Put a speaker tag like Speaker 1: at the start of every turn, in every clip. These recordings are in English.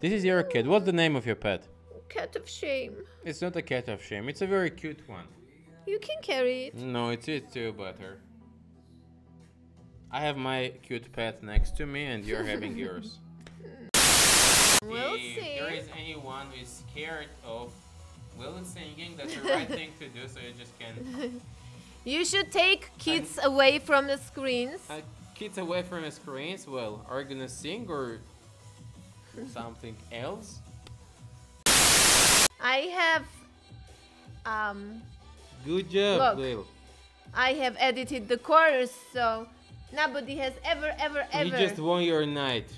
Speaker 1: This is your cat. What's the name of your pet?
Speaker 2: Cat of shame.
Speaker 1: It's not a cat of shame. It's a very cute one.
Speaker 2: You can carry it.
Speaker 1: No, it's it too, Butter. I have my cute pet next to me, and you're having yours.
Speaker 2: We'll
Speaker 1: if
Speaker 2: see.
Speaker 1: there is anyone who is scared of Lily singing, that's the right thing to do. So you just can
Speaker 2: You should take kids away from the screens.
Speaker 1: uh, kids away from the screens. Well, are you gonna sing or something else?
Speaker 2: I have um
Speaker 1: Good job,
Speaker 2: Look.
Speaker 1: Lil.
Speaker 2: I have edited the chorus so nobody has ever ever ever
Speaker 1: You just won your night.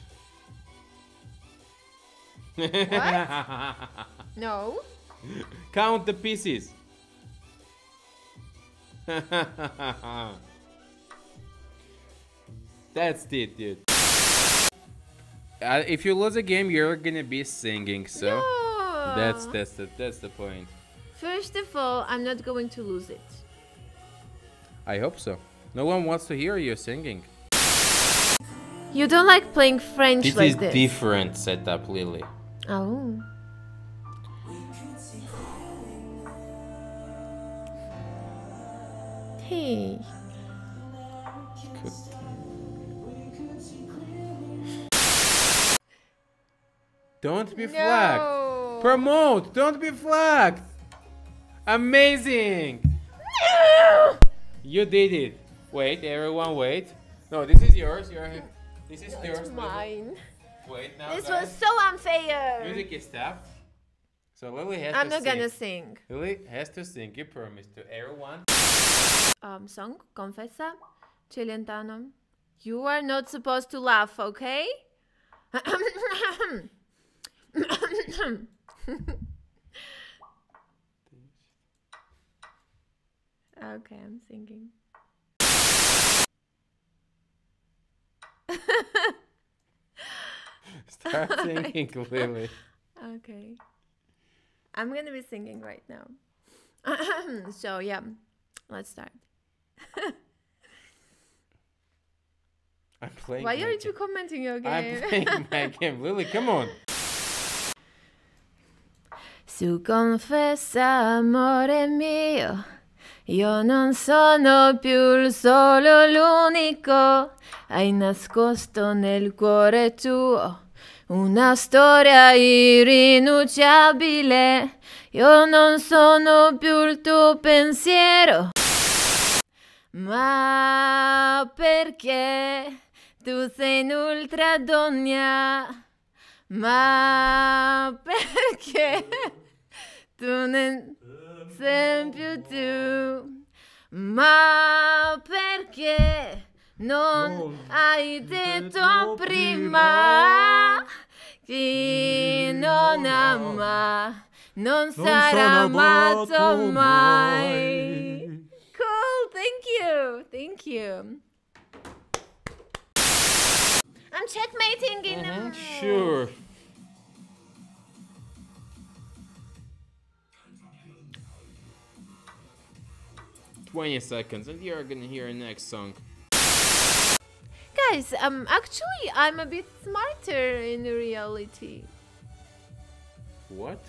Speaker 1: What?
Speaker 2: No.
Speaker 1: Count the pieces. That's it, dude. Uh, if you lose a game, you're gonna be singing. So
Speaker 2: No.
Speaker 1: that's that's the that's the point.
Speaker 2: First of all, I'm not going to lose it.
Speaker 1: I hope so. No one wants to hear you singing.
Speaker 2: You don't like playing French
Speaker 1: This
Speaker 2: like
Speaker 1: is
Speaker 2: this.
Speaker 1: different setup, Lily.
Speaker 2: Oh. Hey.
Speaker 1: Don't be flagged. Promote. Don't be flagged. Amazing. You did it. Wait, everyone, wait. No, this is yours. Your, this is yours.
Speaker 2: It's mine.
Speaker 1: Wait, now
Speaker 2: This
Speaker 1: guys.
Speaker 2: was so unfair.
Speaker 1: Music is stopped. So Lily has
Speaker 2: I'm
Speaker 1: to sing.
Speaker 2: I'm not gonna sing.
Speaker 1: Lily has to sing. You promise to everyone.
Speaker 2: Um, song, confessa, Celentano. You are not supposed to laugh, okay? okay, I'm singing.
Speaker 1: Start singing, Lily.
Speaker 2: Okay. I'm gonna be singing right now. so yeah, let's start.
Speaker 1: I'm playing.
Speaker 2: Why aren't you commenting your game?
Speaker 1: I'm playing my game. Lily, come on.
Speaker 2: Su confessa, amore mio, io non sono più il solo l'unico, hai nascosto nel cuore tuo una storia irrinunciabile, io non sono più il tuo pensiero. Ma perché tu sei un'ultra donna? Ma perché tu ne sei più tu? Ma perché non hai detto prima chi non ama non sarà amato mai? Cool, thank you, thank you. I'm checkmating in
Speaker 1: Mhm,
Speaker 2: a
Speaker 1: Sure. Twenty seconds, and you're gonna hear the next song.
Speaker 2: Guys, um, actually, I'm a bit smarter in reality.
Speaker 1: What?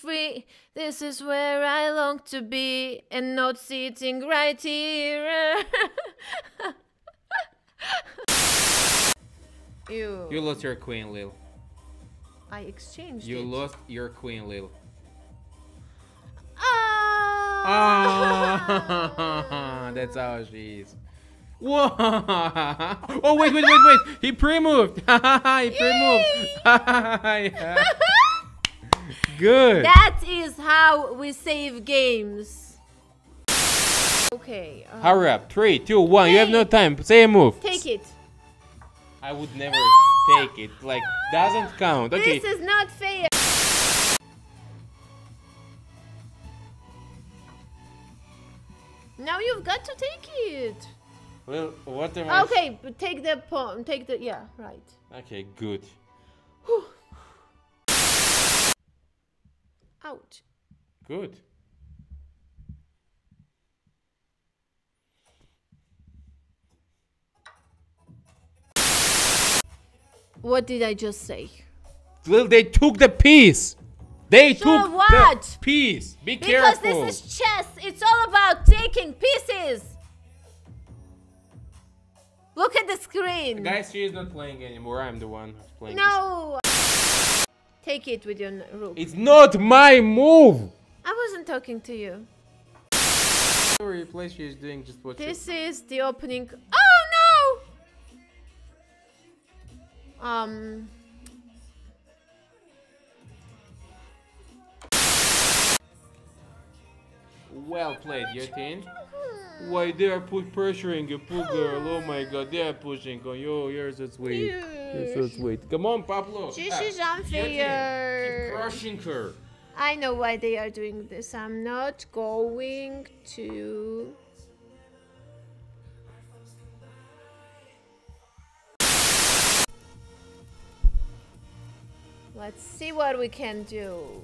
Speaker 2: Free, this is where I long to be, and not sitting right here. Ew.
Speaker 1: You lost your queen, Lil.
Speaker 2: I exchanged
Speaker 1: You
Speaker 2: it.
Speaker 1: lost your queen, Lil.
Speaker 2: Ah!
Speaker 1: That's how she is. Whoa! Oh wait, wait, wait, wait! He pre-moved. he pre-moved. Good.
Speaker 2: That is how we save games. Okay. uh,
Speaker 1: Hurry up! Three, two, one. You have no time. Say a move.
Speaker 2: take it.
Speaker 1: I would never take it. Like doesn't count. Okay.
Speaker 2: This is not fair. Now you've got to take it.
Speaker 1: Well, what am I?
Speaker 2: Okay, but take the pawn. Take the yeah, right.
Speaker 1: Okay, good.
Speaker 2: Ouch.
Speaker 1: Good.
Speaker 2: What did I just say?
Speaker 1: Well, they took the piece. They
Speaker 2: So
Speaker 1: took
Speaker 2: what?
Speaker 1: the piece. Be
Speaker 2: Because
Speaker 1: careful.
Speaker 2: this is chess. It's all about taking pieces. Look at the screen.
Speaker 1: Guys, she is not playing anymore. I'm the one who's playing. this.
Speaker 2: No. Take it with your n- rook.
Speaker 1: It's not my move.
Speaker 2: I wasn't talking to you.
Speaker 1: Whatever play she is doing, just watch
Speaker 2: This is the opening. Oh no! Um.
Speaker 1: Well played, Yatin. Why they are put pressuring you, poor girl? Oh my God, they are pushing on you. You're so sweet. You're so sweet. Come on, Pablo. Ah,
Speaker 2: is unfair.
Speaker 1: Keep crushing her.
Speaker 2: I know why they are doing this. I'm not going to. Let's see what we can do.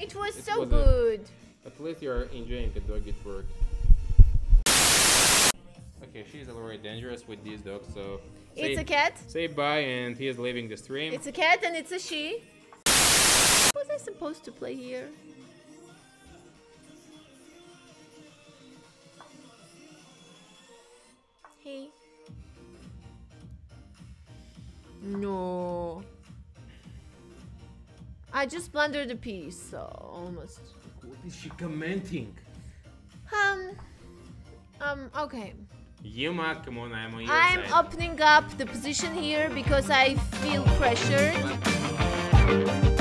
Speaker 2: It was
Speaker 1: It
Speaker 2: so
Speaker 1: wasn't.
Speaker 2: good.
Speaker 1: At least you're enjoying the dog at work. Okay, she's already dangerous with these dogs, so.
Speaker 2: It's a cat.
Speaker 1: Say bye, and he is leaving the stream.
Speaker 2: It's a cat and it's a she. What Was I supposed to play here? Hey. No. I just blundered a piece, so almost.
Speaker 1: What is she commenting?
Speaker 2: Um. Um. Okay.
Speaker 1: Yuma, come on, I'm on your
Speaker 2: I'm
Speaker 1: side.
Speaker 2: opening up the position here because I feel pressured.